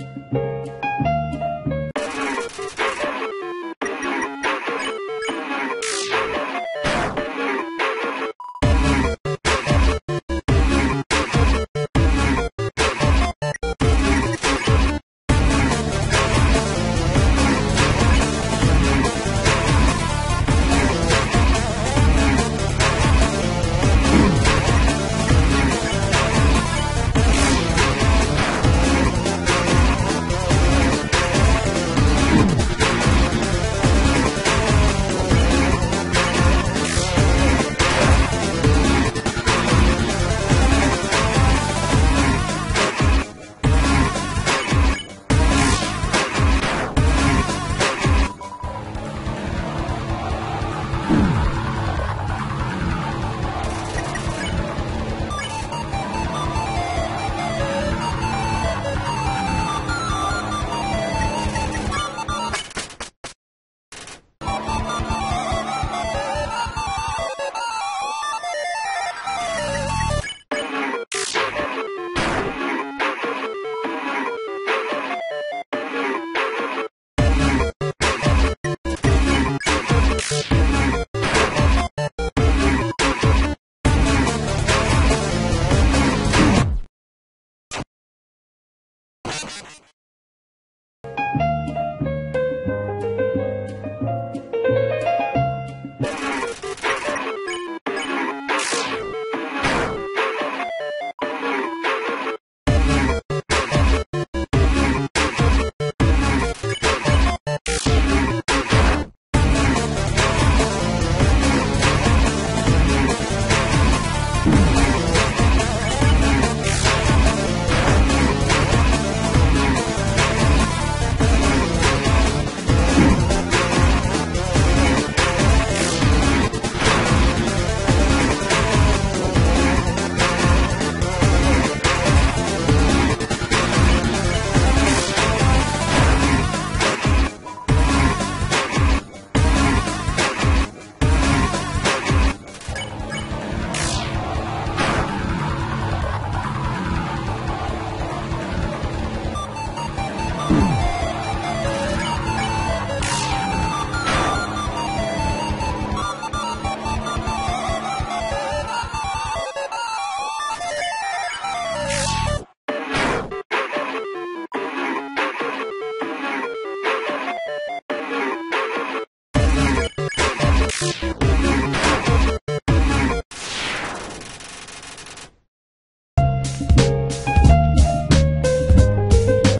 you